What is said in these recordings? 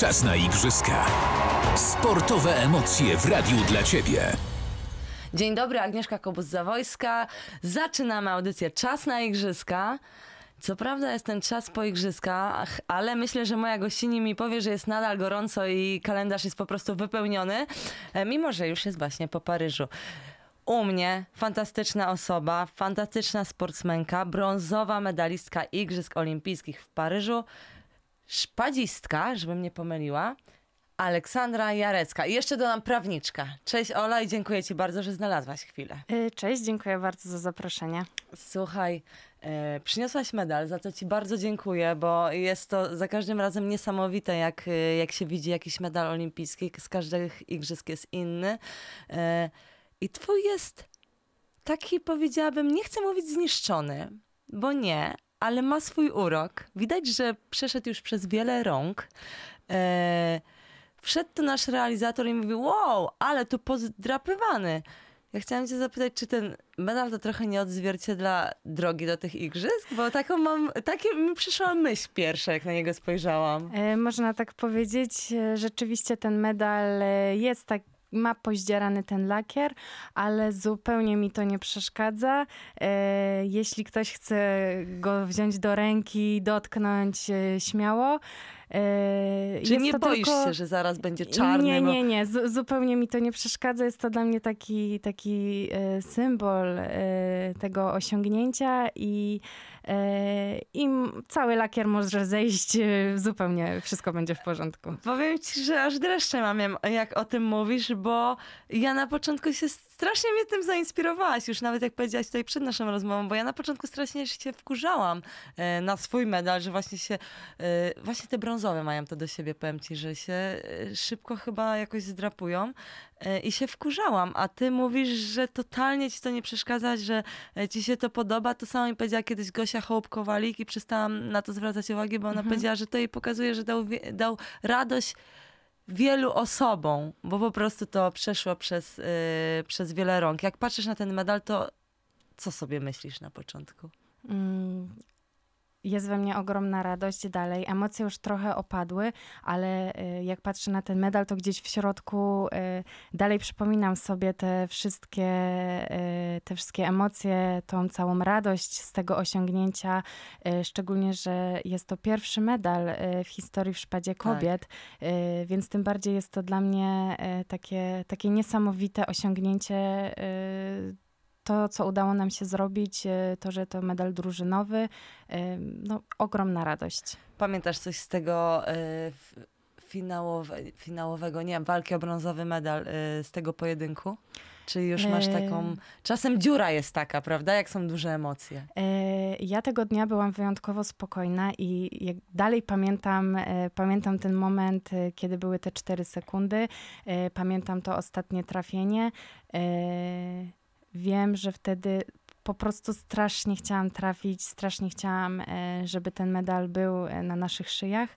Czas na igrzyska. Sportowe emocje w radiu dla ciebie. Dzień dobry, Agnieszka Kobus-Zawojska. Zaczynamy audycję Czas na Igrzyska. Co prawda jest ten czas po igrzyskach, ale myślę, że moja gościni mi powie, że jest nadal gorąco i kalendarz jest po prostu wypełniony, e, mimo że już jest właśnie po Paryżu. U mnie fantastyczna osoba, fantastyczna sportsmenka, brązowa medalistka Igrzysk Olimpijskich w Paryżu, szpadzistka, żebym nie pomyliła, Aleksandra Jarecka. I jeszcze dodam prawniczka. Cześć Ola i dziękuję Ci bardzo, że znalazłaś chwilę. Y, Cześć, dziękuję bardzo za zaproszenie. Słuchaj, e, przyniosłaś medal, za co Ci bardzo dziękuję, bo jest to za każdym razem niesamowite, jak, e, jak się widzi jakiś medal olimpijski. Z każdych igrzysk jest inny. E, I Twój jest taki, powiedziałabym, nie chcę mówić zniszczony, bo nie, ale ma swój urok. Widać, że przeszedł już przez wiele rąk. E, wszedł tu nasz realizator i mówił, wow, ale tu pozdrapywany. Ja chciałam cię zapytać, czy ten medal to trochę nie odzwierciedla drogi do tych igrzysk? Bo taką mam, takie mi przyszła myśl pierwsza, jak na niego spojrzałam. E, Można tak powiedzieć, e, rzeczywiście ten medal jest tak ma poździerany ten lakier, ale zupełnie mi to nie przeszkadza. E, Jeśli ktoś chce go wziąć do ręki, dotknąć e, śmiało. E, Czy nie boisz tylko... się, że zaraz będzie czarny? Nie, nie, nie. Zu- zupełnie mi to nie przeszkadza. Jest to dla mnie taki, taki symbol tego osiągnięcia i, i m- cały lakier może zejść. e, Zupełnie wszystko będzie w porządku. Powiem ci, że aż dreszcze mam, jak- o tym mówisz, bo ja na początku się strasznie mnie tym zainspirowałaś, już nawet jak powiedziałaś tutaj przed naszą rozmową, bo ja na początku strasznie się wkurzałam e, na swój medal, że właśnie się, e, właśnie te brązowe mają to do siebie, powiem ci, że się e, szybko chyba jakoś zdrapują e, i się wkurzałam, a ty mówisz, że totalnie ci to nie przeszkadza, że e, ci się to podoba, to samo mi powiedziała kiedyś Gosia Hołbkowalik i przestałam na to zwracać uwagę, bo ona powiedziała, że to jej pokazuje, że dał, dał radość wielu osobom, bo po prostu to przeszło przez, y, przez wiele rąk. Jak patrzysz na ten medal, to co sobie myślisz na początku? Mm, Jest we mnie ogromna radość dalej. Emocje już trochę opadły, ale y, jak patrzę na ten medal, to gdzieś w środku y, dalej przypominam sobie te wszystkie, y, te wszystkie emocje, tą całą radość z tego osiągnięcia. Szczególnie, że jest to pierwszy medal w historii w szpadzie kobiet, y, więc tym bardziej jest to dla mnie takie, takie niesamowite osiągnięcie to, co udało nam się zrobić, e, to, że to medal drużynowy, e, no ogromna radość. Pamiętasz coś z tego f- finałowe, finałowego, nie, walki o brązowy medal z tego pojedynku? Czy już masz E. taką... Czasem dziura jest taka, prawda? Jak są duże emocje. E, Ja tego dnia byłam wyjątkowo spokojna i dalej pamiętam, e, pamiętam ten moment, e, kiedy były te cztery sekundy. E, Pamiętam to ostatnie trafienie. Wiem, że wtedy po prostu strasznie chciałam trafić, strasznie chciałam, e, żeby ten medal był e, na naszych szyjach.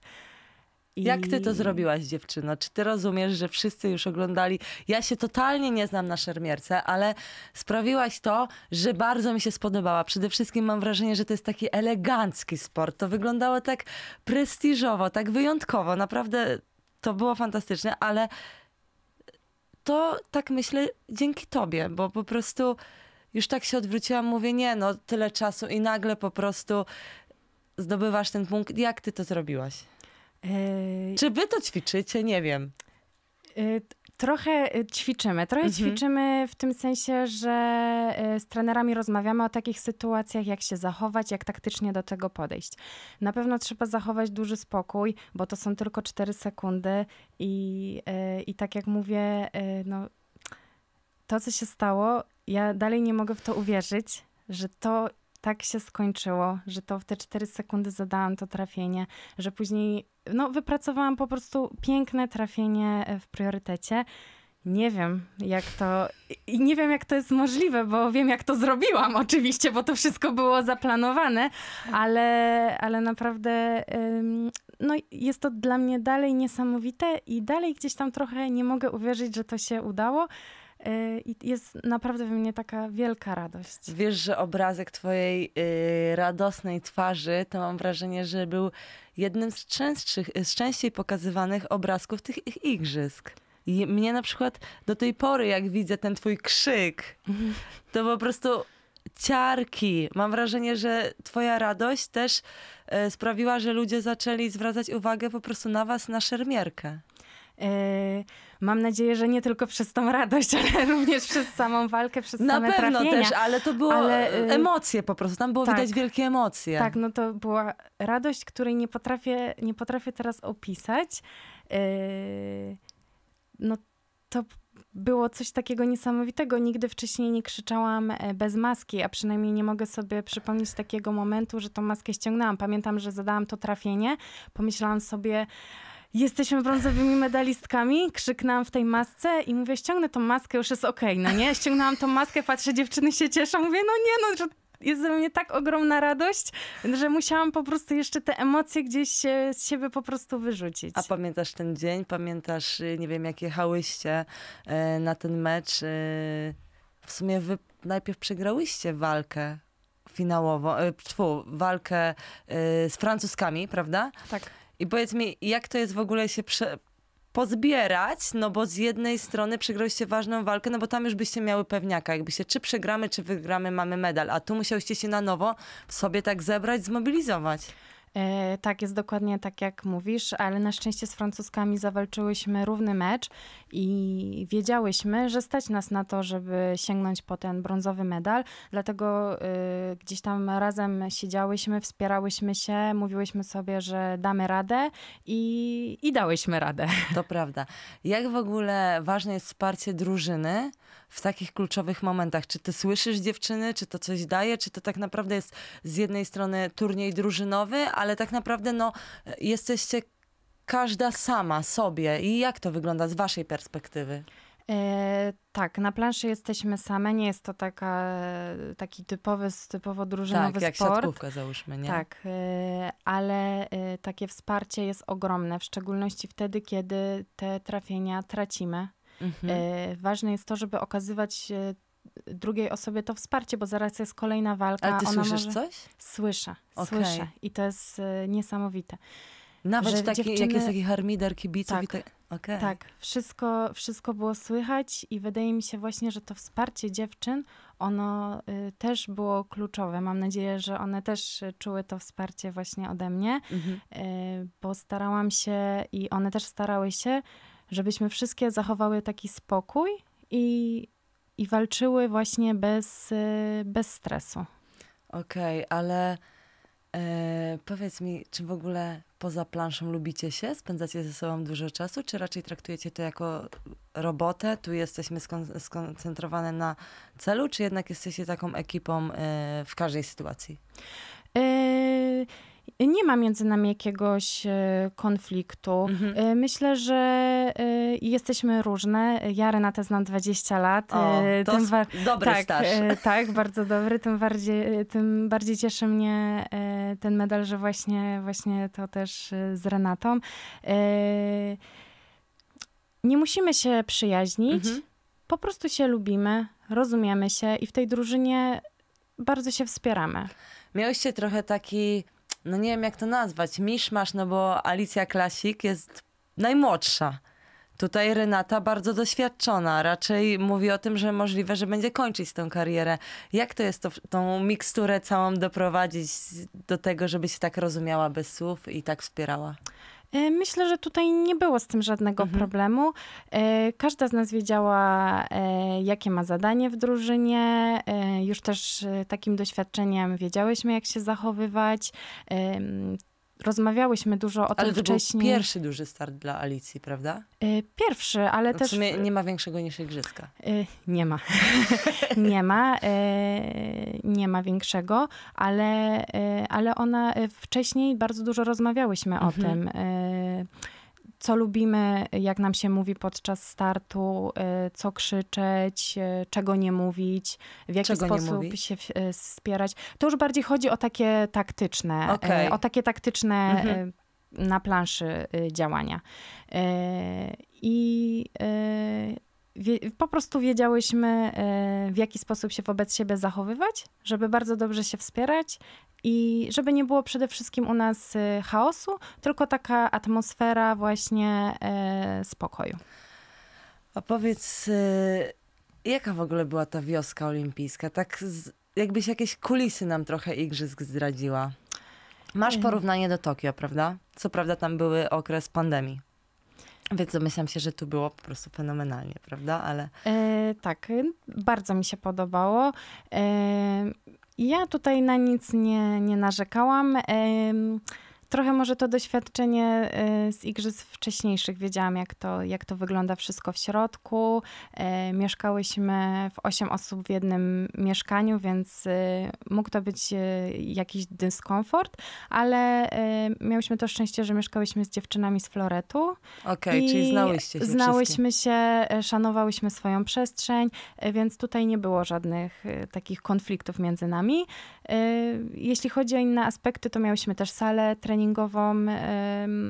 I- Jak ty to zrobiłaś, dziewczyno? Czy ty rozumiesz, że wszyscy już oglądali? Ja się totalnie nie znam na szermierce, ale sprawiłaś to, że bardzo mi się spodobała. Przede wszystkim mam wrażenie, że to jest taki elegancki sport. To wyglądało tak prestiżowo, tak wyjątkowo. Naprawdę to było fantastyczne, ale to tak myślę dzięki tobie, bo po prostu już tak się odwróciłam, mówię, nie no, tyle czasu i nagle po prostu zdobywasz ten punkt. Jak ty to zrobiłaś? E, Czy wy to ćwiczycie? Nie wiem. T- Trochę y, ćwiczymy. Trochę Mhm. ćwiczymy w tym sensie, że y, z trenerami rozmawiamy o takich sytuacjach, jak się zachować, jak taktycznie do tego podejść. Na pewno trzeba zachować duży spokój, bo to są tylko 4 sekundy i, y, i tak jak mówię, no, to, co się stało, ja dalej nie mogę w to uwierzyć, że to tak się skończyło, że to w te 4 sekundy zadałam to trafienie, że później no, wypracowałam po prostu piękne trafienie e, w priorytecie. Nie wiem, jak to. I nie wiem, jak to jest możliwe, bo wiem, jak to zrobiłam, oczywiście, bo to wszystko było zaplanowane, ale, ale naprawdę no, jest to dla mnie dalej niesamowite i dalej gdzieś tam trochę nie mogę uwierzyć, że to się udało. Y, i jest naprawdę we mnie taka wielka radość. Wiesz, że obrazek twojej y, radosnej twarzy, to mam wrażenie, że był jednym z, częstszych, z częściej pokazywanych obrazków tych ich igrzysk. I mnie na przykład do tej pory, jak widzę ten twój krzyk, to po prostu ciarki. Mam wrażenie, że twoja radość też e, sprawiła, że ludzie zaczęli zwracać uwagę po prostu na was, na szermierkę. Y, Mam nadzieję, że nie tylko przez tą radość, ale również przez samą walkę, przez Na same pewno trafienia. też, ale to było Ale, e, y, emocje po prostu. Tam było tak. widać wielkie emocje. Tak, no to była radość, której nie potrafię, nie potrafię teraz opisać. Yy, no to było coś takiego niesamowitego. Nigdy wcześniej nie krzyczałam e, bez maski, a przynajmniej nie mogę sobie przypomnieć takiego momentu, że tą maskę ściągnęłam. Pamiętam, że zadałam to trafienie. Pomyślałam sobie, jesteśmy brązowymi medalistkami, krzyknęłam w tej masce i mówię, ściągnę tą maskę, już jest okej, no nie? Ściągnęłam tą maskę, patrzę, dziewczyny się cieszą, mówię, no nie, no, że jest ze mnie tak ogromna radość, że musiałam po prostu jeszcze te emocje gdzieś z siebie po prostu wyrzucić. A pamiętasz ten dzień? Pamiętasz, y, nie wiem, jak jechałyście e, na ten mecz? e, W sumie wy najpierw przegrałyście walkę finałową, tfu, walkę z Francuzkami, prawda? Tak. I powiedz mi, jak to jest w ogóle się prze... pozbierać? No bo z jednej strony przegrałyście ważną walkę, no bo tam już byście miały pewniaka. Jakbyście czy przegramy, czy wygramy, mamy medal. A tu musiałyście się na nowo sobie tak zebrać, zmobilizować. E, tak, jest dokładnie tak, jak mówisz, ale na szczęście z Francuskami zawalczyłyśmy równy mecz i wiedziałyśmy, że stać nas na to, żeby sięgnąć po ten brązowy medal. Dlatego e, gdzieś tam razem siedziałyśmy, wspierałyśmy się, mówiłyśmy sobie, że damy radę i, i dałyśmy radę. To prawda. Jak w ogóle ważne jest wsparcie drużyny w takich kluczowych momentach? Czy ty słyszysz dziewczyny, czy to coś daje, czy to tak naprawdę jest z jednej strony turniej drużynowy, ale tak naprawdę no, jesteście każda sama sobie. I jak to wygląda z waszej perspektywy? E, tak, na planszy jesteśmy same, nie jest to taka, taki typowy, typowo drużynowy tak, jak sport. siatkówka załóżmy, nie? Tak, y, ale y, takie wsparcie jest ogromne, w szczególności wtedy, kiedy te trafienia tracimy. Mhm. Y, Ważne jest to, żeby okazywać y, drugiej osobie to wsparcie, bo zaraz jest kolejna walka. Ale ty ona słyszysz może... coś? Słyszę, Okej. słyszę. I to jest y, niesamowite. Nawet że taki, jak dziewczyny- jest taki harmider kibiców Tak. i tak. Okej. Tak, wszystko, wszystko było słychać i wydaje mi się właśnie, że to wsparcie dziewczyn, ono y, też było kluczowe. Mam nadzieję, że one też czuły to wsparcie właśnie ode mnie. Mhm. y, bo starałam się i one też starały się, żebyśmy wszystkie zachowały taki spokój i, i walczyły właśnie bez, y, bez stresu. Okej, ale e, powiedz mi, czy w ogóle poza planszą lubicie się? Spędzacie ze sobą dużo czasu, czy raczej traktujecie to jako robotę? Tu jesteśmy skon- skoncentrowane na celu, czy jednak jesteście taką ekipą e, w każdej sytuacji? Y, nie ma między nami jakiegoś y, konfliktu. Mhm. Y, Myślę, że y, jesteśmy różne. Ja Renatę znam 20 lat. O, to tym wa- dobry tak, staż. e, tak, bardzo dobry. Tym bardziej, e, tym bardziej cieszy mnie e, ten medal, że właśnie, właśnie to też e, z Renatą. E, nie musimy się przyjaźnić, Mhm. po prostu się lubimy, rozumiemy się i w tej drużynie bardzo się wspieramy. Miałyście trochę taki, no nie wiem jak to nazwać, miszmasz, no bo Alicja Klasik jest najmłodsza. Tutaj Renata bardzo doświadczona, raczej mówi o tym, że możliwe, że będzie kończyć tę karierę. Jak to jest to, tą miksturę całą doprowadzić do tego, żeby się tak rozumiała bez słów i tak wspierała? E, Myślę, że tutaj nie było z tym żadnego Mhm. problemu. E, Każda z nas wiedziała, e, jakie ma zadanie w drużynie. Już też takim doświadczeniem wiedziałyśmy, jak się zachowywać. Rozmawiałyśmy dużo o Ale tym to był wcześniej. pierwszy duży start dla Alicji, prawda? E, Pierwszy, ale No w też. sumie nie ma większego niż igrzyska. E, Nie ma. nie ma. e, Nie ma większego, ale, ale ona wcześniej bardzo dużo rozmawiałyśmy o Mhm. tym. Co lubimy, jak nam się mówi podczas startu, e, co krzyczeć, e, czego nie mówić, w jaki Czego sposób się e, wspierać. To już bardziej chodzi o takie taktyczne, Okej. o takie taktyczne Mhm. na planszy działania. I po prostu wiedziałyśmy, e, w jaki sposób się wobec siebie zachowywać, żeby bardzo dobrze się wspierać i żeby nie było przede wszystkim u nas e, chaosu, tylko taka atmosfera właśnie e, spokoju. A powiedz, jaka w ogóle była ta wioska olimpijska? Tak z, jakbyś jakieś kulisy nam trochę igrzysk zdradziła. Masz porównanie do Tokio, prawda? Co prawda tam były okres pandemii. Więc domyślam się, że tu było po prostu fenomenalnie, prawda? Ale E, tak, bardzo mi się podobało. E, ja tutaj na nic nie, nie narzekałam. Em, Trochę może to doświadczenie e, z igrzysk wcześniejszych. Wiedziałam, jak to, jak to wygląda wszystko w środku. E, Mieszkałyśmy w 8 osób w jednym mieszkaniu, więc e, mógł to być jakiś dyskomfort, ale miałyśmy to szczęście, że mieszkałyśmy z dziewczynami z Floretu. okej, I czyli znałyście się wszystkie. Znałyśmy się, e, szanowałyśmy swoją przestrzeń, więc tutaj nie było żadnych takich konfliktów między nami. Jeśli chodzi o inne aspekty, to miałyśmy też salę treningową.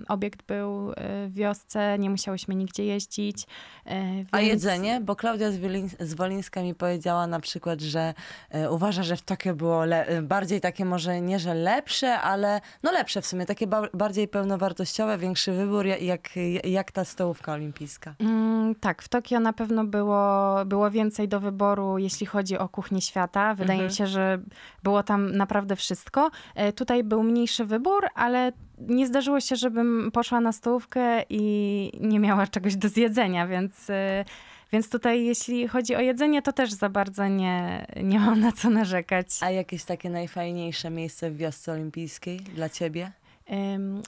Obiekt był e, w wiosce, nie musiałyśmy nigdzie jeździć. e, A więc- jedzenie? Bo Klaudia Zwolin- Zwolińska mi powiedziała na przykład, że e, uważa, że w Tokio było le- bardziej takie może nie, że lepsze, ale no lepsze w sumie, takie ba- bardziej pełnowartościowe, większy wybór, ja- jak, jak ta stołówka olimpijska. Mm, tak, w Tokio na pewno było, było więcej do wyboru, jeśli chodzi o kuchnię świata. Wydaje Mhm. mi się, że było tam naprawdę wszystko. Tutaj był mniejszy wybór, ale nie zdarzyło się, żebym poszła na stołówkę i nie miała czegoś do zjedzenia, więc, e, więc tutaj jeśli chodzi o jedzenie, to też za bardzo nie, nie mam na co narzekać. A jakieś takie najfajniejsze miejsce w wiosce olimpijskiej dla ciebie?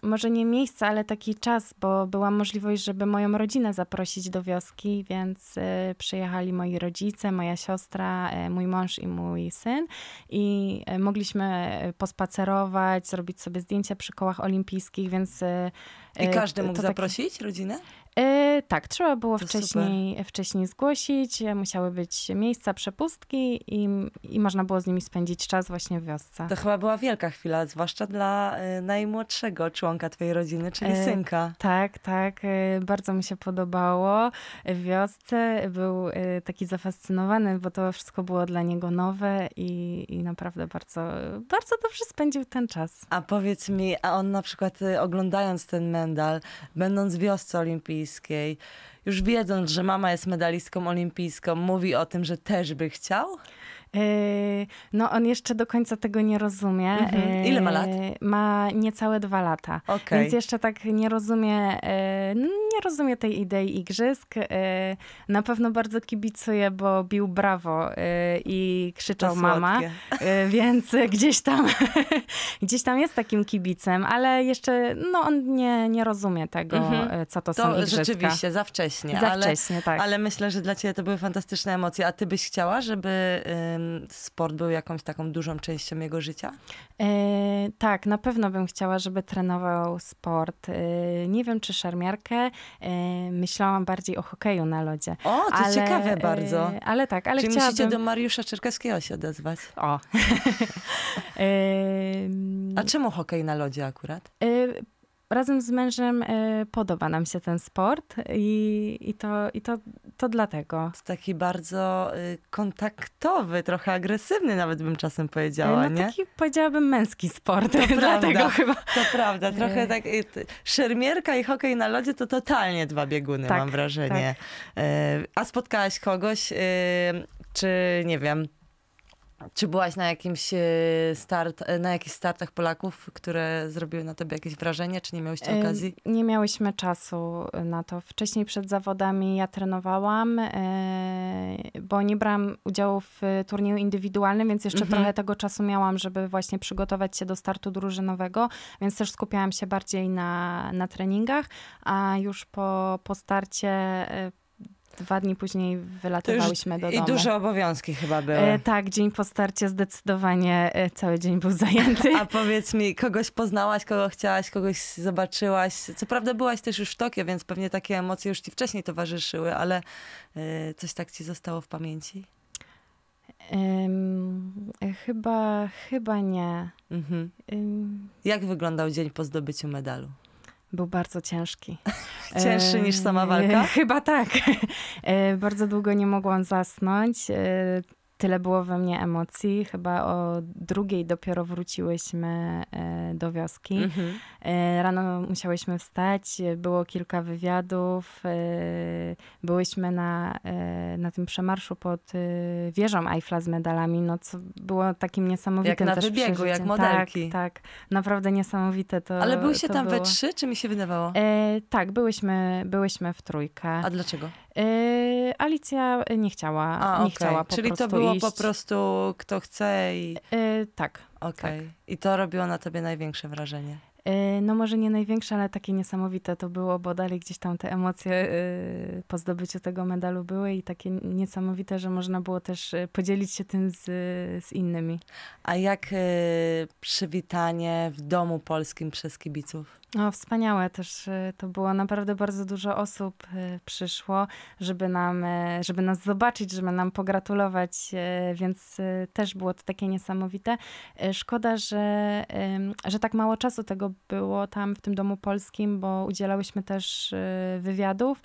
Może nie miejsce, ale taki czas, bo była możliwość, żeby moją rodzinę zaprosić do wioski, więc y, przyjechali moi rodzice, moja siostra, y, mój mąż i mój syn i y, mogliśmy pospacerować, zrobić sobie zdjęcia przy kołach olimpijskich, więc... I każdy to mógł taki- zaprosić rodzinę? Y, tak, trzeba było To wcześniej, wcześniej zgłosić, y, musiały być miejsca, przepustki i, i można było z nimi spędzić czas właśnie w wiosce. To chyba była wielka chwila, zwłaszcza dla y, najmłodszego członka twojej rodziny, czyli E, synka. Tak, tak. Bardzo mi się podobało. W wiosce był taki zafascynowany, bo to wszystko było dla niego nowe i, i naprawdę bardzo, bardzo dobrze spędził ten czas. A powiedz mi, a on na przykład y, oglądając ten medal, będąc w wiosce olimpijskiej, już wiedząc, że mama jest medalistką olimpijską, mówi o tym, że też by chciał? Y, No, on jeszcze do końca tego nie rozumie. Mhm. Y, Ile ma lat? Ma niecałe dwa lata. Okej. Więc jeszcze tak nie rozumie, y, nie rozumie tej idei igrzysk. Na pewno bardzo kibicuje, bo bił brawo i krzyczał mama. Więc gdzieś tam, gdzieś tam jest takim kibicem, ale jeszcze no, on nie, nie rozumie tego, Mhm. co to, są To igrzyska. rzeczywiście, za wcześnie. Za ale, wcześnie, tak. ale myślę, że dla ciebie to były fantastyczne emocje. A ty byś chciała, żeby sport był jakąś taką dużą częścią jego życia? E, tak, na pewno bym chciała, żeby trenował sport. E, nie wiem, czy szermiarkę. E, myślałam bardziej o hokeju na lodzie. O, to ale, ciekawe bardzo. E, ale tak, ale Czyli chciałabym... musicie do Mariusza Czerkowskiego się odezwać. O. e, A czemu hokej na lodzie akurat? E, razem z mężem e, podoba nam się ten sport i, i, to, i to, to dlatego. To taki bardzo y, kontaktowy, trochę agresywny nawet bym czasem powiedziała, no nie? taki powiedziałabym męski sport, To dlatego prawda. chyba. To prawda, trochę E. tak. y, Szermierka i hokej na lodzie to totalnie dwa bieguny, Tak, mam wrażenie. E, A spotkałaś kogoś, y, czy nie wiem, czy byłaś na jakimś y, start, na jakichś startach Polaków, które zrobiły na tobie jakieś wrażenie, czy nie miałyście E, okazji? Nie miałyśmy czasu na to. Wcześniej przed zawodami ja trenowałam, e, bo nie brałam udziału w turnieju indywidualnym, więc jeszcze Mhm. trochę tego czasu miałam, żeby właśnie przygotować się do startu drużynowego, więc też skupiałam się bardziej na, na treningach, a już po, po starcie e, dwa dni później wylatywałyśmy do I domu. duże obowiązki chyba były. E, tak, dzień po starcie zdecydowanie e, cały dzień był zajęty. A powiedz mi, kogoś poznałaś, kogo chciałaś, kogoś zobaczyłaś? Co prawda byłaś też już w Tokio, więc pewnie takie emocje już ci wcześniej towarzyszyły, ale y, coś tak ci zostało w pamięci? Ym, chyba, chyba nie. Mhm. Ym, Jak wyglądał dzień po zdobyciu medalu? Był bardzo ciężki. Cięższy niż sama E, walka? Chyba tak. E, Bardzo długo nie mogłam zasnąć. Tyle było we mnie emocji. Chyba o drugiej dopiero wróciłyśmy e, do wioski. Mhm. E, Rano musiałyśmy wstać, było kilka wywiadów. e, Byłyśmy na, na tym przemarszu pod wieżą Eiffla z medalami, no co było takim niesamowitym Jak na wybiegu, jak modelki. Tak, tak. Naprawdę niesamowite to Ale byłyście tam we było. trzy, czy mi się wydawało? Tak, byłyśmy, byłyśmy w trójkę. A dlaczego? Alicja nie chciała, A, nie okej. chciała po Czyli to prostu było iść. po prostu kto chce i E, tak. okej. I to robiło na tobie największe wrażenie. E, No może nie największe, ale takie niesamowite to było, bo dalej gdzieś tam te emocje e, po zdobyciu tego medalu były i takie niesamowite, że można było też podzielić się tym z, z innymi. A jak przywitanie w domu polskim przez kibiców? No wspaniałe też e, to było. Naprawdę bardzo dużo osób e, przyszło, żeby nam, e, żeby nas zobaczyć, żeby nam pogratulować, więc też było to takie niesamowite. Szkoda, że, że tak mało czasu tego było tam w tym domu polskim, bo udzielałyśmy też wywiadów.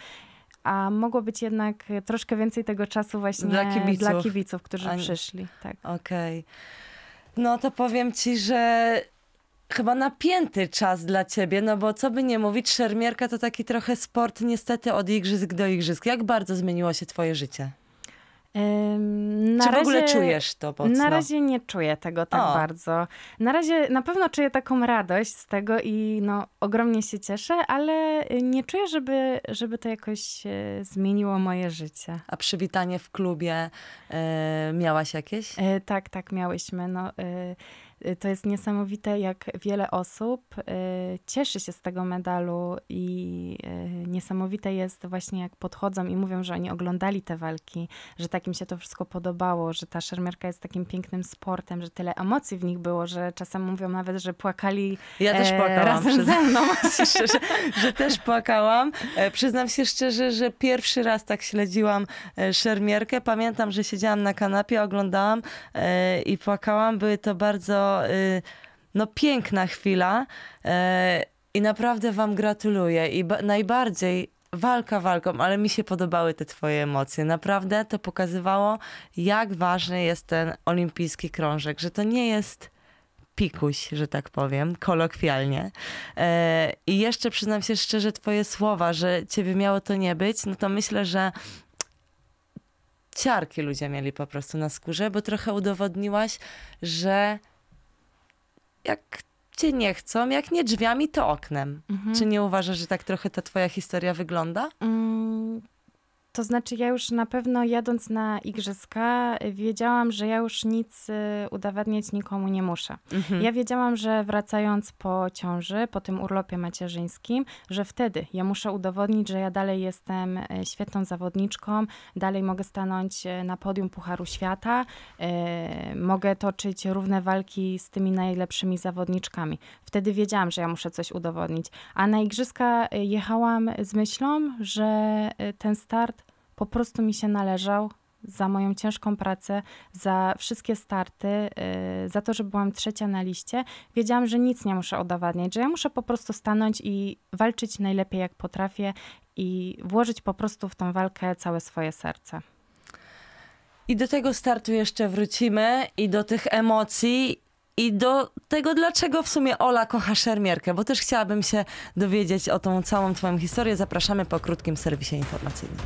A mogło być jednak troszkę więcej tego czasu właśnie Dla kibiców. dla kibiców którzy A- przyszli. Tak. Okej. No to powiem ci, że chyba napięty czas dla ciebie, no bo co by nie mówić, szermierka to taki trochę sport niestety od igrzysk do igrzysk. Jak bardzo zmieniło się twoje życie? Na Czy w ogóle czujesz to mocno? Na razie nie czuję tego tak O. bardzo. Na razie na pewno czuję taką radość z tego i no, ogromnie się cieszę, ale nie czuję, żeby, żeby to jakoś e, zmieniło moje życie. A przywitanie w klubie e, miałaś jakieś? E, tak, tak, miałyśmy. No, e, to jest niesamowite, jak wiele osób e, cieszy się z tego medalu i e, niesamowite jest właśnie, jak podchodzą i mówią, że oni oglądali te walki, że tak im się to wszystko podobało, że ta szermierka jest takim pięknym sportem, że tyle emocji w nich było, że czasem mówią nawet, że płakali Ja też e, płakałam. razem przyznam ze mną. szczerze, że też płakałam. E, przyznam się szczerze, że pierwszy raz tak śledziłam e, szermierkę. Pamiętam, że siedziałam na kanapie, oglądałam i płakałam. Były to bardzo e, no, piękna chwila e, i naprawdę wam gratuluję. I ba- najbardziej walka walką, ale mi się podobały te twoje emocje. Naprawdę to pokazywało, jak ważny jest ten olimpijski krążek, że to nie jest pikuś, że tak powiem, kolokwialnie. E, I jeszcze przyznam się szczerze, twoje słowa, że ciebie miało to nie być, no to myślę, że ciarki ludzie mieli po prostu na skórze, bo trochę udowodniłaś, że jak cię nie chcą, jak nie drzwiami, to oknem. Mhm. Czy nie uważasz, że tak trochę ta twoja historia wygląda? Mm, To znaczy, ja już na pewno jadąc na igrzyska, y, wiedziałam, że ja już nic y, udowadniać nikomu nie muszę. Mhm. Ja wiedziałam, że wracając po ciąży, po tym urlopie macierzyńskim, że wtedy ja muszę udowodnić, że ja dalej jestem e, świetną zawodniczką, dalej mogę stanąć na podium Pucharu Świata, mogę toczyć równe walki z tymi najlepszymi zawodniczkami. Wtedy wiedziałam, że ja muszę coś udowodnić. A na igrzyska jechałam z myślą, że ten start po prostu mi się należał za moją ciężką pracę, za wszystkie starty, y, za to, że byłam trzecia na liście. Wiedziałam, że nic nie muszę udowadniać, że ja muszę po prostu stanąć i walczyć najlepiej jak potrafię i włożyć po prostu w tą walkę całe swoje serce. I do tego startu jeszcze wrócimy i do tych emocji i do tego, dlaczego w sumie Ola kocha szermierkę, bo też chciałabym się dowiedzieć o tą całą twoją historię. Zapraszamy po krótkim serwisie informacyjnym.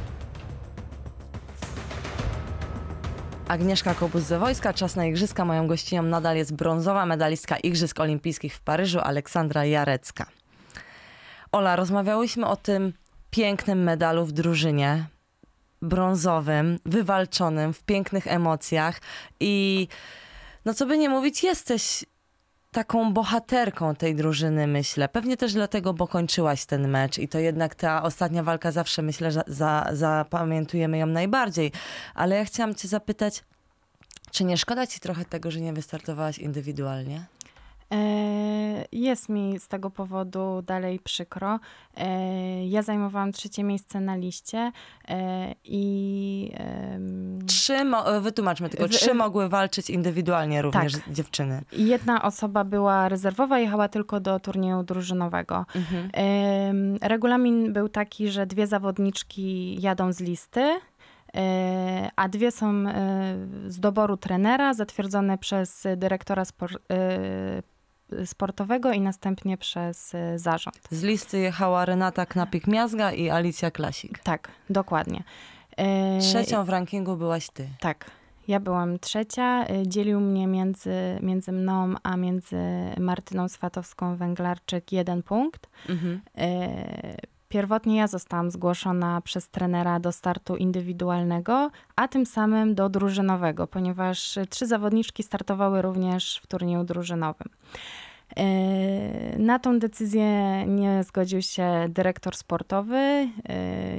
Agnieszka Kobus-Zawojska, czas na igrzyska. Moją gościnią nadal jest brązowa medalistka Igrzysk Olimpijskich w Paryżu, Aleksandra Jarecka. Ola, rozmawiałyśmy o tym pięknym medalu w drużynie, brązowym, wywalczonym, w pięknych emocjach i no co by nie mówić, jesteś taką bohaterką tej drużyny, myślę. Pewnie też dlatego, bo kończyłaś ten mecz i to jednak ta ostatnia walka zawsze, myślę, że za, zapamiętujemy ją najbardziej. Ale ja chciałam cię zapytać, czy nie szkoda ci trochę tego, że nie wystartowałaś indywidualnie? E, Jest mi z tego powodu dalej przykro. E, Ja zajmowałam trzecie miejsce na liście e, i Trzy, wytłumaczmy tylko, trzy mogły walczyć indywidualnie również Tak. dziewczyny. jedna osoba była rezerwowa, jechała tylko do turnieju drużynowego. Mhm. Regulamin był taki, że dwie zawodniczki jadą z listy, a dwie są z doboru trenera, zatwierdzone przez dyrektora spor- sportowego i następnie przez e, zarząd. Z listy jechała Renata Knapik-Miazga i Alicja Klasik. Tak, dokładnie. E, Trzecią w rankingu byłaś ty. Tak. Ja byłam trzecia. Y, Dzielił mnie między, między mną a między Martyną Swatowską-Węglarczyk jeden punkt. Mhm. Pierwotnie ja zostałam zgłoszona przez trenera do startu indywidualnego, a tym samym do drużynowego, ponieważ trzy zawodniczki startowały również w turnieju drużynowym. Y, Na tą decyzję nie zgodził się dyrektor sportowy. y,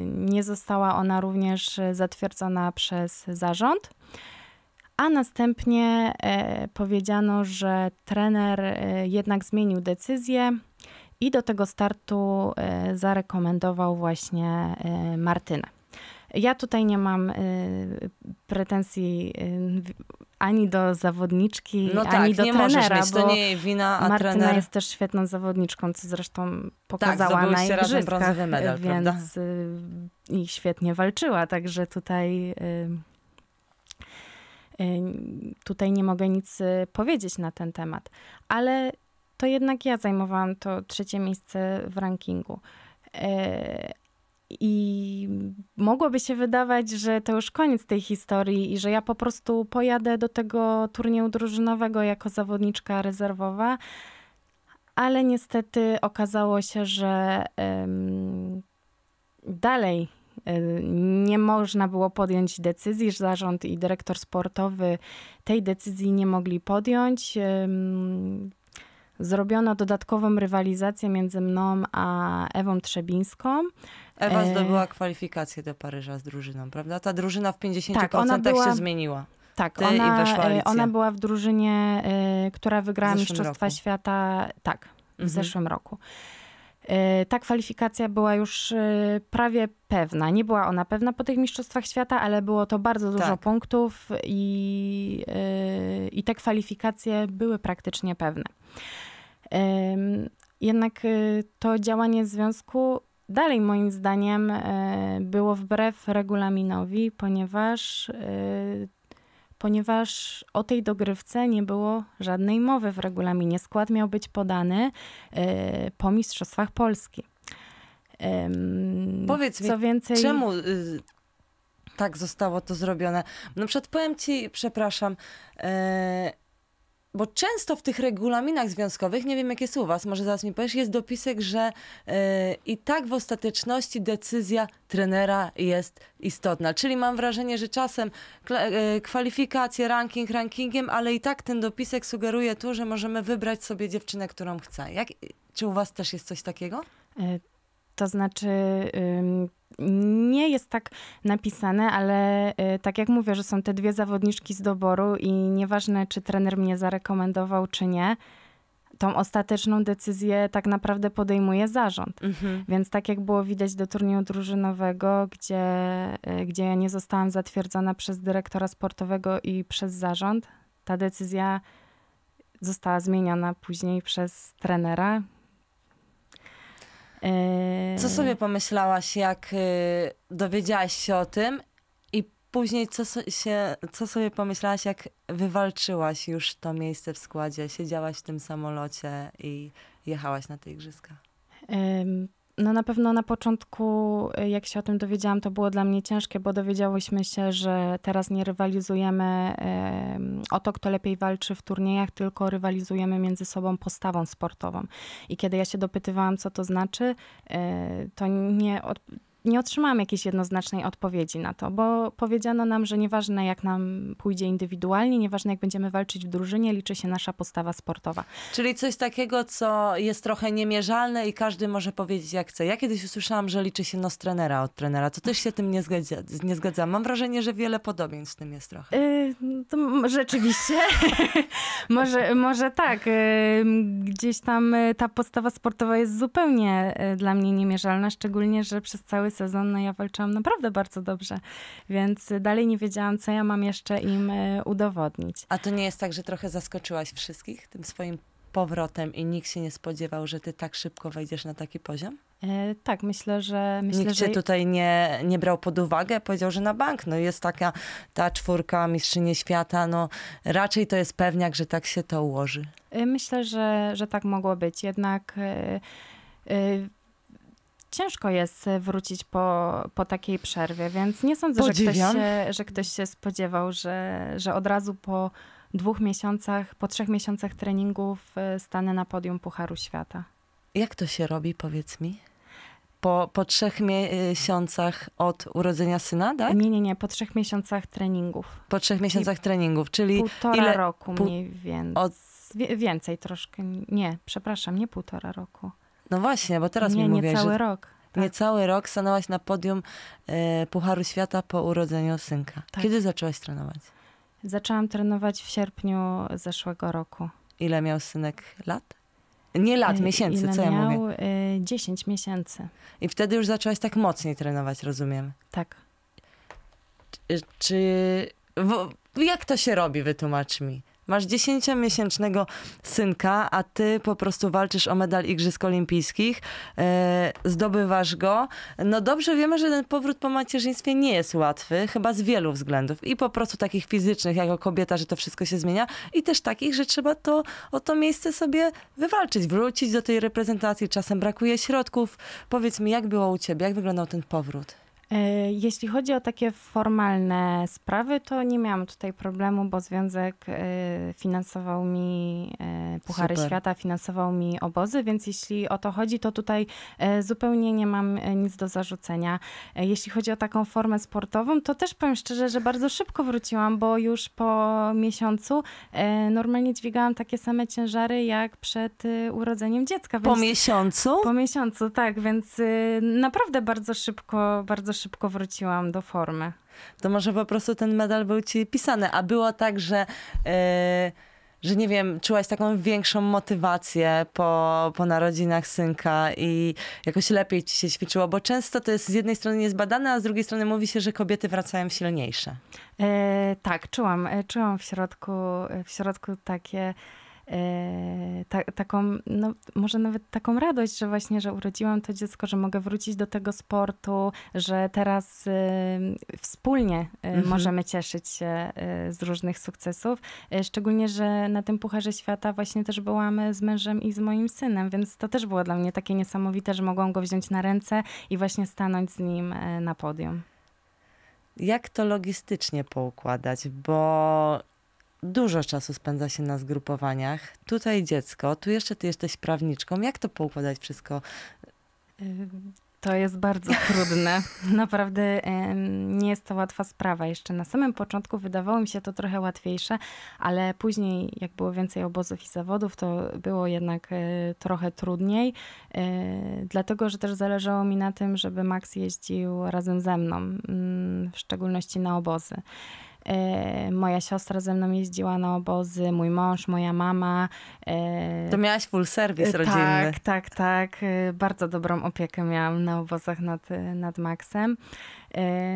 Nie została ona również zatwierdzona przez zarząd. A następnie e, powiedziano, że trener e, jednak zmienił decyzję i do tego startu e, zarekomendował właśnie e, Martynę. Ja tutaj nie mam e, pretensji ani do zawodniczki, No ani tak, do nie trenera, mieć, bo to nie wina, a Martyna trener... jest też świetną zawodniczką, co zresztą pokazała na zdobyłyście razem igrzyskach, medal, więc prawda? i świetnie walczyła, także tutaj tutaj nie mogę nic powiedzieć na ten temat. Ale to jednak ja zajmowałam to trzecie miejsce w rankingu. E, I mogłoby się wydawać, że to już koniec tej historii i że ja po prostu pojadę do tego turnieju drużynowego jako zawodniczka rezerwowa, ale niestety okazało się, że dalej e, nie można było podjąć decyzji, że zarząd i dyrektor sportowy tej decyzji nie mogli podjąć. Zrobiono dodatkową rywalizację między mną a Ewą Trzebińską. Ewa e, zdobyła kwalifikację do Paryża z drużyną, prawda? Ta drużyna w 50% Tak, ona była- się zmieniła. Tak, Ty ona, e, ona była w drużynie, e, która wygrała Mistrzostwa roku. Świata, tak, w Mhm. zeszłym roku. E, Ta kwalifikacja była już e, prawie pewna. Nie była ona pewna po tych Mistrzostwach Świata, ale było to bardzo dużo Tak. punktów i, i te kwalifikacje były praktycznie pewne. Jednak e, to działanie związku dalej moim zdaniem e, było wbrew regulaminowi, ponieważ, e, ponieważ o tej dogrywce nie było żadnej mowy w regulaminie. Skład miał być podany e, po Mistrzostwach Polski. Powiedz mi, co więcej, Czemu y, tak zostało to zrobione? Na przykład powiem ci, przepraszam, e, bo często w tych regulaminach związkowych, nie wiem jak jest u was, może zaraz mi powiesz, jest dopisek, że e, i tak w ostateczności decyzja trenera jest istotna. Czyli mam wrażenie, że czasem e, kwalifikacje, ranking rankingiem, ale i tak ten dopisek sugeruje tu, że możemy wybrać sobie dziewczynę, którą chce. Jak, czy u was też jest coś takiego? E, To znaczy, ym, nie jest tak napisane, ale y, tak jak mówię, że są te dwie zawodniczki z doboru i nieważne, czy trener mnie zarekomendował, czy nie, tą ostateczną decyzję tak naprawdę podejmuje zarząd. Mhm. Więc tak jak było widać do turnieju drużynowego, gdzie, y, gdzie ja nie zostałam zatwierdzona przez dyrektora sportowego i przez zarząd, ta decyzja została zmieniona później przez trenera. Y, Co sobie pomyślałaś, jak y, dowiedziałaś się o tym? I później co, so, się, co sobie pomyślałaś, jak wywalczyłaś już to miejsce w składzie, siedziałaś w tym samolocie i jechałaś na te igrzyska? No na pewno na początku, y, jak się o tym dowiedziałam, to było dla mnie ciężkie, bo dowiedziałyśmy się, że teraz nie rywalizujemy o to, kto lepiej walczy w turniejach, tylko rywalizujemy między sobą postawą sportową. I kiedy ja się dopytywałam, co to znaczy, y, to nie, nie otrzymałam jakiejś jednoznacznej odpowiedzi na to, bo powiedziano nam, że nieważne jak nam pójdzie indywidualnie, nieważne jak będziemy walczyć w drużynie, liczy się nasza postawa sportowa. Czyli coś takiego, co jest trochę niemierzalne i każdy może powiedzieć jak chce. Ja kiedyś usłyszałam, że liczy się nos trenera od trenera. To też się tym nie, zgadza, nie zgadzam. Mam wrażenie, że wiele podobieństw w tym jest trochę. Yy, rzeczywiście. może, może tak. Yy, gdzieś tam yy, ta postawa sportowa jest zupełnie yy, dla mnie niemierzalna, szczególnie, że przez cały sezon no, ja walczyłam naprawdę bardzo dobrze, więc dalej nie wiedziałam, co ja mam jeszcze im y, udowodnić. A to nie jest tak, że trochę zaskoczyłaś wszystkich tym swoim powrotem i nikt się nie spodziewał, że ty tak szybko wejdziesz na taki poziom? Yy, tak, myślę, że... Myślę, Nikt że... cię tutaj nie, nie brał pod uwagę, powiedział, że na bank. No jest taka ta czwórka mistrzyni świata, no raczej to jest pewniak, że tak się to ułoży. Y, Myślę, że, że tak mogło być. Jednak y, y, ciężko jest wrócić po, po takiej przerwie, więc nie sądzę, że ktoś, się, że ktoś się spodziewał, że, że od razu po dwóch miesiącach, po trzech miesiącach treningów y, stanę na podium Pucharu Świata. Jak to się robi, powiedz mi? Po, po trzech miesiącach od urodzenia syna, tak? Nie, nie, nie, po trzech miesiącach treningów. Po trzech miesiącach treningów, czyli Półtora ile roku pół- mniej więcej. od- Wie, więcej troszkę. Nie, przepraszam, nie półtora roku. No właśnie, bo teraz nie, mi nie mówisz, cały że rok. Tak. niecały rok stanęłaś na podium e, Pucharu Świata po urodzeniu synka. Tak. Kiedy zaczęłaś trenować? Zaczęłam trenować w sierpniu zeszłego roku. Ile miał synek lat? Nie lat, Y, miesięcy, ile co ja miał? mówię? Y, 10 miesięcy. I wtedy już zaczęłaś tak mocniej trenować, rozumiem. Tak. Y, Czy... W, jak to się robi, wytłumacz mi. Masz dziesięciomiesięcznego synka, a ty po prostu walczysz o medal Igrzysk Olimpijskich, e, zdobywasz go. No dobrze wiemy, że ten powrót po macierzyństwie nie jest łatwy, chyba z wielu względów. I po prostu takich fizycznych, jako kobieta, że to wszystko się zmienia, i też takich, że trzeba to o to miejsce sobie wywalczyć, wrócić do tej reprezentacji. Czasem brakuje środków. Powiedz mi, jak było u ciebie, jak wyglądał ten powrót? Y, Jeśli chodzi o takie formalne sprawy, to nie miałam tutaj problemu, bo związek y, finansował mi y, Puchary Super. Świata, finansował mi obozy, więc jeśli o to chodzi, to tutaj zupełnie nie mam nic do zarzucenia. Jeśli chodzi o taką formę sportową, to też powiem szczerze, że bardzo szybko wróciłam, bo już po miesiącu normalnie dźwigałam takie same ciężary jak przed urodzeniem dziecka. Po miesiącu? po miesiącu, tak, więc naprawdę bardzo szybko, bardzo szybko wróciłam do formy. to może po prostu ten medal był ci pisany. A było tak, że, e, że nie wiem, czułaś taką większą motywację po, po narodzinach synka i jakoś lepiej ci się ćwiczyło, bo często to jest z jednej strony niezbadane, a z drugiej strony mówi się, że kobiety wracają silniejsze. E, tak, czułam, e, czułam w środku, w środku takie ta, taką, no może nawet taką radość, że właśnie, że urodziłam to dziecko, że mogę wrócić do tego sportu, że teraz e, wspólnie e, Mhm. możemy cieszyć się e, z różnych sukcesów. E, szczególnie, że na tym Pucharze Świata właśnie też byłam z mężem i z moim synem, więc to też było dla mnie takie niesamowite, że mogłam go wziąć na ręce i właśnie stanąć z nim e, na podium. Jak to logistycznie poukładać, bo dużo czasu spędza się na zgrupowaniach. Tutaj dziecko, tu jeszcze ty jesteś prawniczką. Jak to poukładać wszystko? To jest bardzo trudne. Naprawdę nie jest to łatwa sprawa. Jeszcze na samym początku wydawało mi się to trochę łatwiejsze, ale później, jak było więcej obozów i zawodów, to było jednak e, trochę trudniej. E, Dlatego, że też zależało mi na tym, żeby Max jeździł razem ze mną, mm, w szczególności na obozy. E, Moja siostra ze mną jeździła na obozy, mój mąż, moja mama. e, To miałaś full service E, rodzinny. Tak, tak, tak. Bardzo dobrą opiekę miałam na obozach nad, nad Maxem.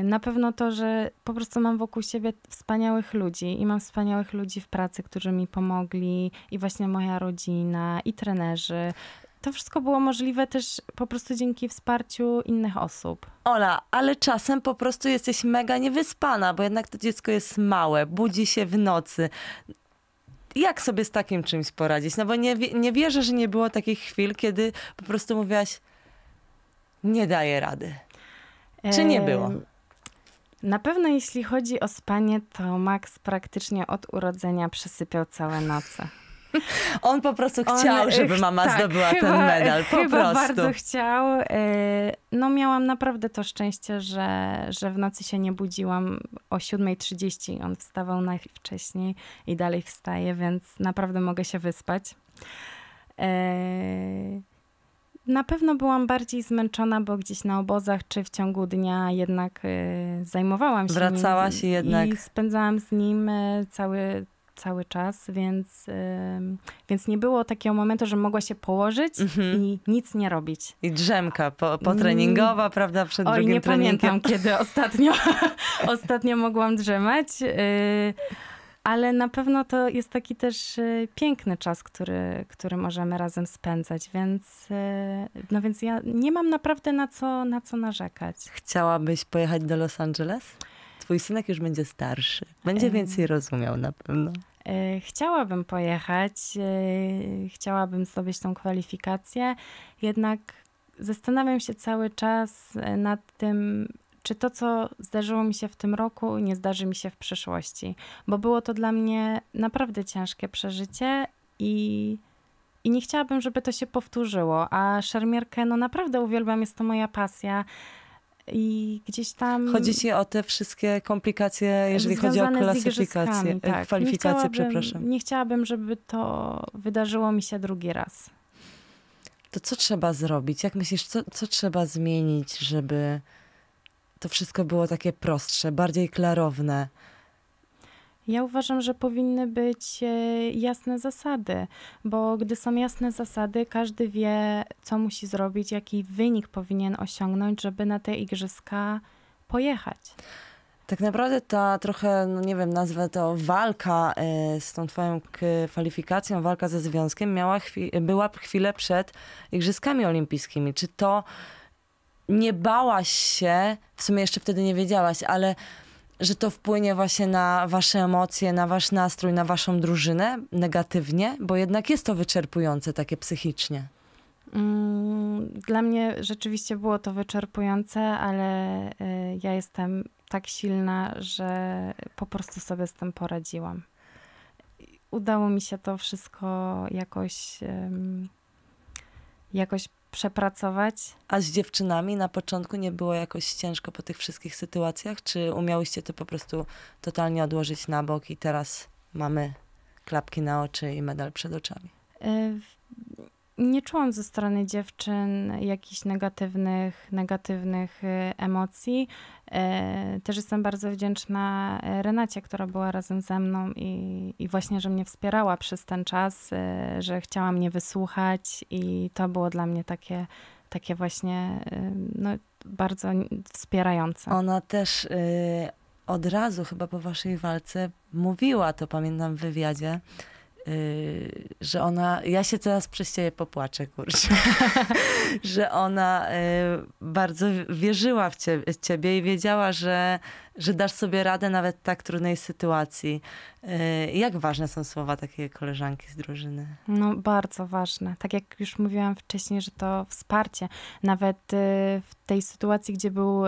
Na pewno to, że po prostu mam wokół siebie wspaniałych ludzi i mam wspaniałych ludzi w pracy, którzy mi pomogli i właśnie moja rodzina i trenerzy. To wszystko było możliwe też po prostu dzięki wsparciu innych osób. Ola, ale czasem po prostu jesteś mega niewyspana, bo jednak to dziecko jest małe, budzi się w nocy. Jak sobie z takim czymś poradzić? No bo nie, nie wierzę, że nie było takich chwil, kiedy po prostu mówiłaś, nie daję rady. Czy nie było? Na pewno jeśli chodzi o spanie, to Max praktycznie od urodzenia przesypiał całe noce. On po prostu On, chciał, żeby ch- mama tak, zdobyła chyba, ten medal. Po chyba prostu. bardzo chciał. Y, No miałam naprawdę to szczęście, że, że w nocy się nie budziłam o 7.30. On wstawał najwcześniej i dalej wstaje, więc naprawdę mogę się wyspać. Y, Na pewno byłam bardziej zmęczona, bo gdzieś na obozach czy w ciągu dnia jednak y, zajmowałam się Wracałaś nim i jednak- i spędzałam z nim cały, cały czas, więc, więc nie było takiego momentu, że mogła się położyć Mhm. i nic nie robić. I drzemka po, potreningowa, prawda, przed Oj, drugim nie treningiem. pamiętam, kiedy ostatnio, ostatnio mogłam drzemać. y, Ale na pewno to jest taki też y, piękny czas, który, który możemy razem spędzać, więc, y, no więc ja nie mam naprawdę na co, na co narzekać. Chciałabyś pojechać do Los Angeles? Twój synek już będzie starszy. Będzie więcej rozumiał na pewno. Y, Chciałabym pojechać, y, chciałabym zdobyć tą kwalifikację, jednak zastanawiam się cały czas y, nad tym, czy to, co zdarzyło mi się w tym roku, nie zdarzy mi się w przyszłości. Bo było to dla mnie naprawdę ciężkie przeżycie i, i nie chciałabym, żeby to się powtórzyło. A szermierkę, no naprawdę uwielbiam, jest to moja pasja. I gdzieś tam. Chodzi ci o te wszystkie komplikacje, jeżeli chodzi o klasyfikację, e, tak. Nie kwalifikacje, chciałabym- przepraszam. Nie chciałabym, żeby to wydarzyło mi się drugi raz. To co trzeba zrobić? Jak myślisz, co, co trzeba zmienić, żeby to wszystko było takie prostsze, bardziej klarowne? Ja uważam, że powinny być e, jasne zasady, bo gdy są jasne zasady, każdy wie, co musi zrobić, jaki wynik powinien osiągnąć, żeby na te igrzyska pojechać. Tak naprawdę ta trochę, no nie wiem, nazwę to walka e, z tą twoją kwalifikacją, walka ze związkiem miała chwi- była chwilę przed Igrzyskami Olimpijskimi. Czy to nie bałaś się, w sumie jeszcze wtedy nie wiedziałaś, ale że to wpłynie właśnie na wasze emocje, na wasz nastrój, na waszą drużynę negatywnie? Bo jednak jest to wyczerpujące takie psychicznie. Mm, Dla mnie rzeczywiście było to wyczerpujące, ale e, ja jestem tak silna, że po prostu sobie z tym poradziłam. Udało mi się to wszystko jakoś, jakoś przepracować. A z dziewczynami na początku nie było jakoś ciężko po tych wszystkich sytuacjach? Czy umiałyście to po prostu totalnie odłożyć na bok i teraz mamy klapki na oczy i medal przed oczami? W- Nie czułam ze strony dziewczyn jakichś negatywnych, negatywnych e, emocji. E, Też jestem bardzo wdzięczna e, Renacie, która była razem ze mną i, i właśnie, że mnie wspierała przez ten czas, e, że chciała mnie wysłuchać i to było dla mnie takie, takie właśnie e, no, bardzo wspierające. Ona też y, od razu chyba po waszej walce mówiła, to pamiętam w wywiadzie, y, że ona, ja się teraz przez ciebie popłaczę, kurczę, że ona y, bardzo wierzyła w ciebie, ciebie i wiedziała, że, że dasz sobie radę nawet w tak trudnej sytuacji. Y, jak ważne są słowa takiej koleżanki z drużyny? No, bardzo ważne. Tak jak już mówiłam wcześniej, że to wsparcie. Nawet w tej sytuacji, gdzie był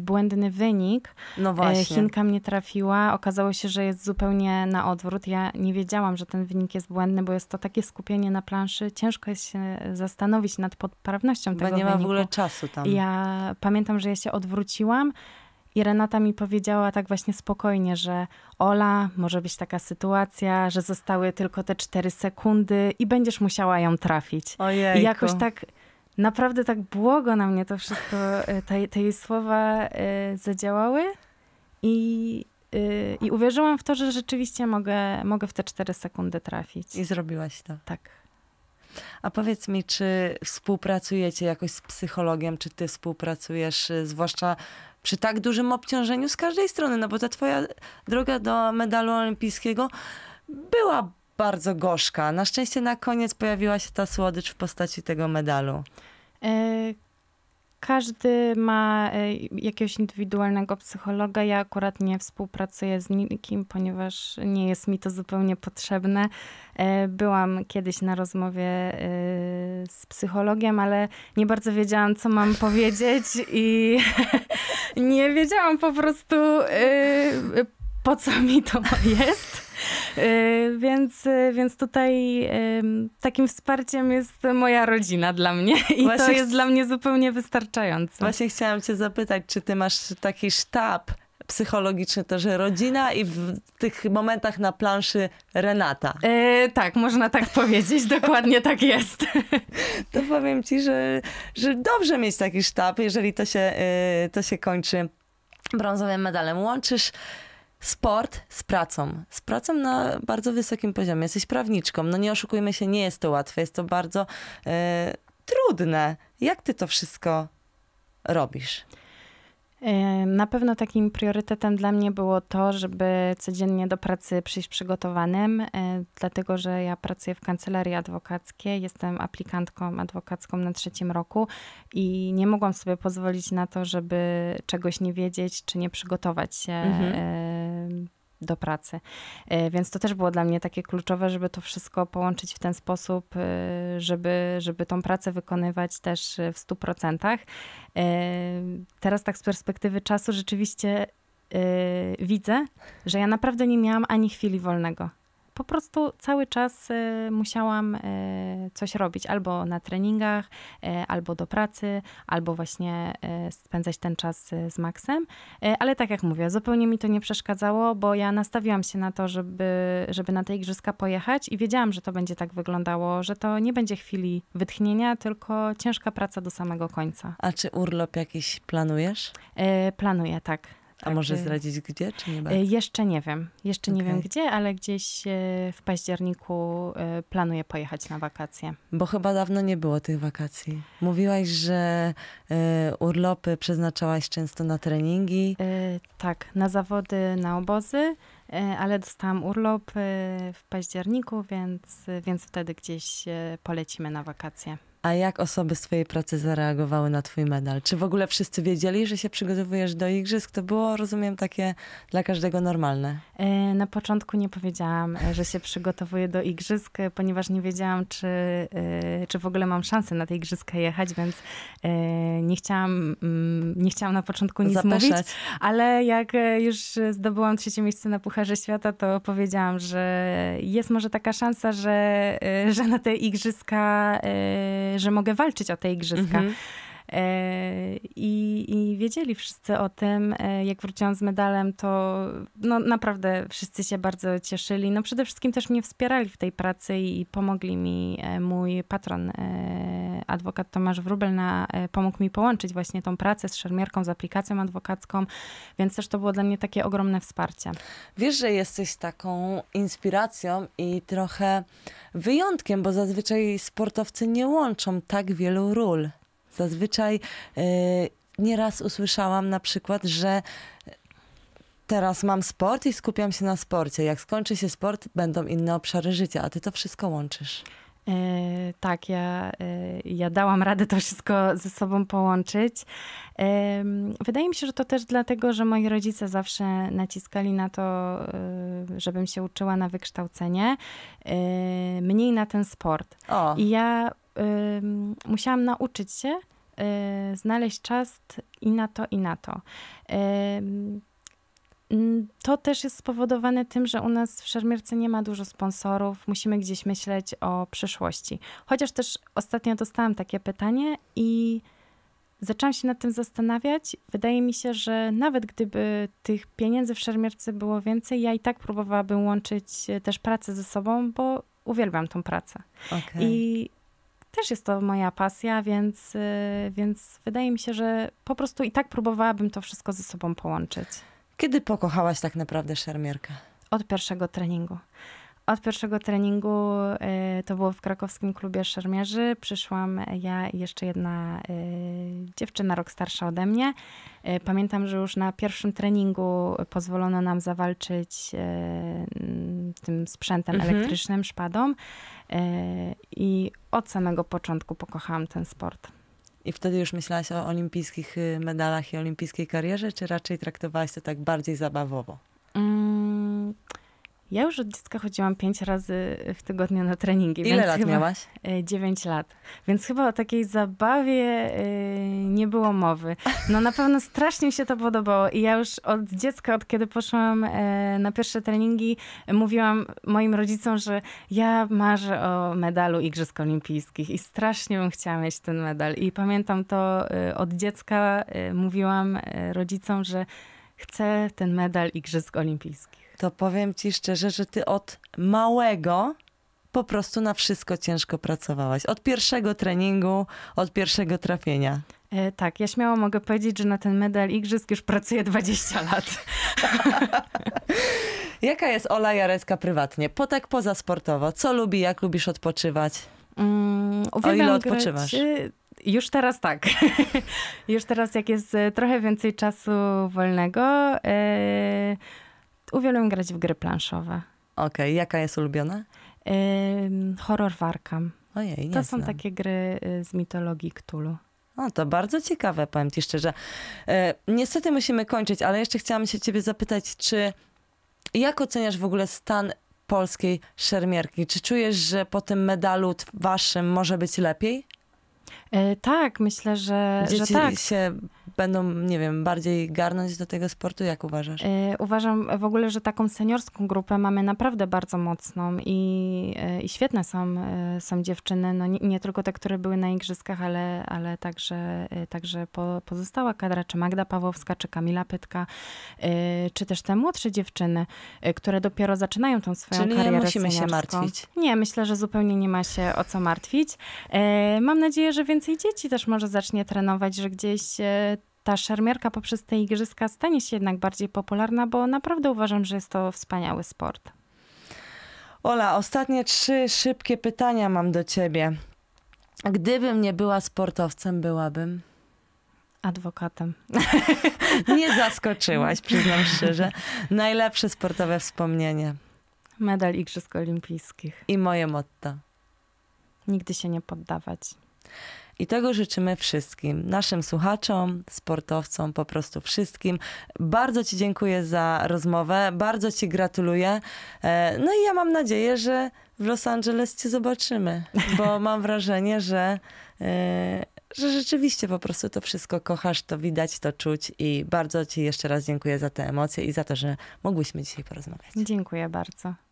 błędny wynik, No właśnie. Chinka mnie trafiła. Okazało się, że jest zupełnie na odwrót. Ja nie wiedziałam, że ten wynik jest błędny, bo jest to takie skupienie na planszy. Ciężko jest się zastanowić nad poprawnością Bo tego nie ma w wyniku. ogóle czasu tam. Ja pamiętam, że ja się odwróciłam i Renata mi powiedziała tak właśnie spokojnie, że Ola, może być taka sytuacja, że zostały tylko te cztery sekundy i będziesz musiała ją trafić. Ojejku. I jakoś tak, naprawdę tak błogo na mnie to wszystko, e, te, te jej słowa e, zadziałały i, e, i uwierzyłam w to, że rzeczywiście mogę, mogę w te cztery sekundy trafić. I zrobiłaś to. Tak. A powiedz mi, czy współpracujecie jakoś z psychologiem, czy ty współpracujesz, y, zwłaszcza przy tak dużym obciążeniu z każdej strony, no bo ta twoja droga do medalu olimpijskiego była bardzo gorzka. Na szczęście na koniec pojawiła się ta słodycz w postaci tego medalu. E, Każdy ma e, jakiegoś indywidualnego psychologa. Ja akurat nie współpracuję z nikim, ponieważ nie jest mi to zupełnie potrzebne. E, Byłam kiedyś na rozmowie e, z psychologiem, ale nie bardzo wiedziałam, co mam powiedzieć i nie wiedziałam po prostu, po co mi to jest. Y, więc, y, więc tutaj ym, takim wsparciem jest moja rodzina dla mnie i Właśnie to jest dla mnie zupełnie wystarczające. Właśnie chciałam cię zapytać, czy ty masz taki sztab psychologiczny, to że rodzina i w tych momentach na planszy Renata. Y, tak, można tak powiedzieć, dokładnie tak jest. To powiem ci, że, że dobrze mieć taki sztab, jeżeli to się, to się kończy brązowym medalem. Łączysz sport z pracą. Z pracą na bardzo wysokim poziomie. Jesteś prawniczką. No nie oszukujmy się, nie jest to łatwe. Jest to bardzo y, trudne. Jak ty to wszystko robisz? Na pewno takim priorytetem dla mnie było to, żeby codziennie do pracy przyjść przygotowanym, y, dlatego że ja pracuję w kancelarii adwokackiej, jestem aplikantką adwokacką na trzecim roku i nie mogłam sobie pozwolić na to, żeby czegoś nie wiedzieć czy nie przygotować się Mhm. Do pracy. Y, Więc to też było dla mnie takie kluczowe, żeby to wszystko połączyć w ten sposób, y, żeby, żeby tą pracę wykonywać też y, w 100%. E, Teraz tak z perspektywy czasu rzeczywiście e, widzę, że ja naprawdę nie miałam ani chwili wolnego. Po prostu cały czas e, musiałam e, coś robić, albo na treningach, e, albo do pracy, albo właśnie spędzać ten czas z Maxem. Ale tak jak mówię, zupełnie mi to nie przeszkadzało, bo ja nastawiłam się na to, żeby, żeby na te igrzyska pojechać i wiedziałam, że to będzie tak wyglądało, że to nie będzie chwili wytchnienia, tylko ciężka praca do samego końca. A czy urlop jakiś planujesz? Planuję, tak. A tak, może e, zdradzić gdzie, czy nie e, bardzo? Jeszcze nie wiem. Jeszcze nie wiem gdzie, ale gdzieś e, w październiku planuję pojechać na wakacje. Bo chyba dawno nie było tych wakacji. Mówiłaś, że y, urlopy przeznaczałaś często na treningi. Tak, na zawody, na obozy, ale dostałam urlop w październiku, więc, więc wtedy gdzieś polecimy na wakacje. A jak osoby z twojej pracy zareagowały na twój medal? Czy w ogóle wszyscy wiedzieli, że się przygotowujesz do igrzysk? To było, rozumiem, takie dla każdego normalne. E, Na początku nie powiedziałam, e, że się przygotowuję do igrzysk, e, ponieważ nie wiedziałam, czy, czy w ogóle mam szansę na te igrzyska jechać, więc nie chciałam, mm, nie chciałam na początku nic mówić. Zapeszać. Ale jak już zdobyłam trzecie miejsce na Pucharze Świata, to powiedziałam, że jest może taka szansa, że, że na te igrzyska, że mogę walczyć o te igrzyska. Mhm. E, I, I wiedzieli wszyscy o tym. E, Jak wróciłam z medalem, to no, naprawdę wszyscy się bardzo cieszyli. No, przede wszystkim też mnie wspierali w tej pracy i pomogli mi e, mój patron, adwokat Tomasz Wróbel, na, pomógł mi połączyć właśnie tą pracę z szermierką, z aplikacją adwokacką, więc też to było dla mnie takie ogromne wsparcie. Wiesz, że jesteś taką inspiracją i trochę wyjątkiem, bo zazwyczaj sportowcy nie łączą tak wielu ról. Zazwyczaj yy, nieraz usłyszałam na przykład, że teraz mam sport i skupiam się na sporcie. Jak skończy się sport, będą inne obszary życia, a ty to wszystko łączysz. E, tak, ja, e, ja dałam radę to wszystko ze sobą połączyć. Wydaje mi się, że to też dlatego, że moi rodzice zawsze naciskali na to, e, żebym się uczyła na wykształcenie, e, mniej na ten sport. O, I ja musiałam nauczyć się e, znaleźć czas i na to, i na to. To też jest spowodowane tym, że u nas w szermierce nie ma dużo sponsorów, musimy gdzieś myśleć o przyszłości. Chociaż też ostatnio dostałam takie pytanie i zaczęłam się nad tym zastanawiać. Wydaje mi się, że nawet gdyby tych pieniędzy w szermierce było więcej, ja i tak próbowałabym łączyć e, też pracę ze sobą, bo uwielbiam tą pracę. okej. I też jest to moja pasja, więc, y, więc wydaje mi się, że po prostu i tak próbowałabym to wszystko ze sobą połączyć. Kiedy pokochałaś tak naprawdę szermierkę? Od pierwszego treningu. Od pierwszego treningu y, to było w krakowskim klubie szermierzy. Przyszłam ja i jeszcze jedna y, dziewczyna, rok starsza ode mnie. Y, pamiętam, że już na pierwszym treningu pozwolono nam zawalczyć tym sprzętem Mhm. elektrycznym, szpadą. I od samego początku pokochałam ten sport. I wtedy już myślałaś o olimpijskich medalach i olimpijskiej karierze, czy raczej traktowałaś to tak bardziej zabawowo? Mm, Ja już od dziecka chodziłam pięć razy w tygodniu na treningi. Ile lat chyba, miałaś? e, Dziewięć lat. Więc chyba o takiej zabawie e, nie było mowy. No na pewno strasznie mi się to podobało i ja już od dziecka, od kiedy poszłam e, na pierwsze treningi, mówiłam moim rodzicom, że ja marzę o medalu Igrzysk Olimpijskich i strasznie bym chciała mieć ten medal. I pamiętam to od dziecka, mówiłam rodzicom, że chcę ten medal Igrzysk Olimpijskich. To powiem ci szczerze, że ty od małego po prostu na wszystko ciężko pracowałaś. Od pierwszego treningu, od pierwszego trafienia. E, tak, ja śmiało mogę powiedzieć, że na ten medal Igrzysk już pracuję 20 lat. Jaka jest Ola Jarecka prywatnie? Po tak poza sportowo. Co lubi, jak lubisz odpoczywać? Mm, O ile odpoczywasz? Grać, y, już teraz tak. już teraz, jak jest y, trochę więcej czasu wolnego, y, uwielbiam grać w gry planszowe. Okej, jaka jest ulubiona? Y, horror Warkam. Ojej, nie To są znam. takie gry y, z mitologii Cthulhu. O, to bardzo ciekawe, powiem ci szczerze. E, niestety musimy kończyć, ale jeszcze chciałam się ciebie zapytać, czy jak oceniasz w ogóle stan polskiej szermierki? Czy czujesz, że po tym medalu waszym może być lepiej? Y, tak, myślę, że, że Dzieci tak. się będą, nie wiem, bardziej garnąć do tego sportu? Jak uważasz? Y, Uważam w ogóle, że taką seniorską grupę mamy naprawdę bardzo mocną i, y, i świetne są, y, są dziewczyny, no nie, nie tylko te, które były na igrzyskach, ale, ale także, także po, pozostała kadra, czy Magda Pawłowska, czy Kamila Pytka, czy też te młodsze dziewczyny, które dopiero zaczynają tą swoją Czyli nie karierę musimy się seniorską. martwić. Nie, myślę, że zupełnie nie ma się o co martwić. Mam nadzieję, że więcej dzieci też może zacznie trenować, że gdzieś ta szermierka poprzez te igrzyska stanie się jednak bardziej popularna, bo naprawdę uważam, że jest to wspaniały sport. Ola, ostatnie trzy szybkie pytania mam do ciebie. Gdybym nie była sportowcem, byłabym? Adwokatem. Nie zaskoczyłaś, przyznam szczerze. Najlepsze sportowe wspomnienie Medal Igrzysk Olimpijskich. i moje motto. Nigdy się nie poddawać. I tego życzymy wszystkim, naszym słuchaczom, sportowcom, po prostu wszystkim. Bardzo Ci dziękuję za rozmowę, bardzo Ci gratuluję. E, No i ja mam nadzieję, że w Los Angeles Cię zobaczymy, bo mam wrażenie, że, e, że rzeczywiście po prostu to wszystko kochasz, to widać, to czuć i bardzo Ci jeszcze raz dziękuję za te emocje i za to, że mogłyśmy dzisiaj porozmawiać. Dziękuję bardzo.